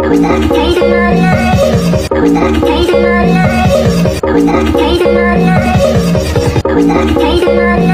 I was that I could change my life. I wish that I could change my life.